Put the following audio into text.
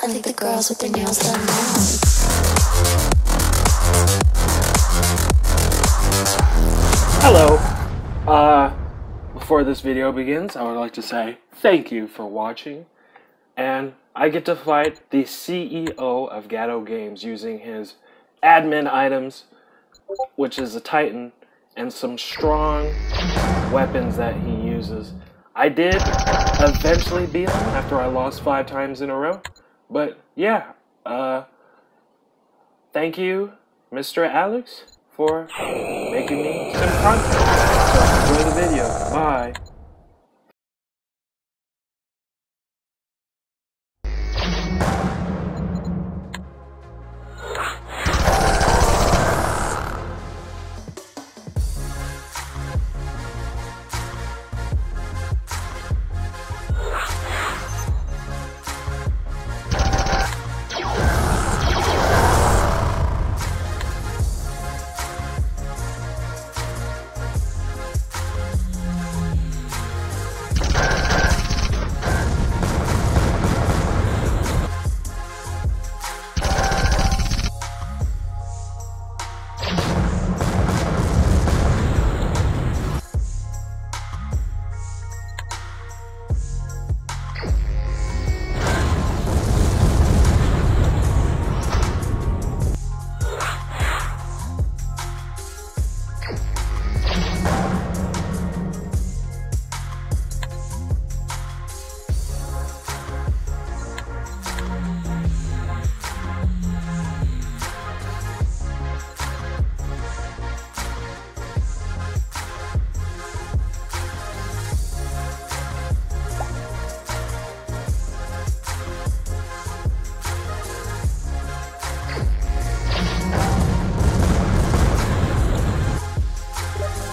I think the girls with their nails done now. Hello. Uh, before this video begins, I would like to say thank you for watching. And I get to fight the CEO of Gato Games using his admin items, which is a Titan, and some strong weapons that he uses. I did eventually beat him after I lost five times in a row. But yeah, uh, thank you, Mr. Alex, for making me some content. So enjoy the video. Bye.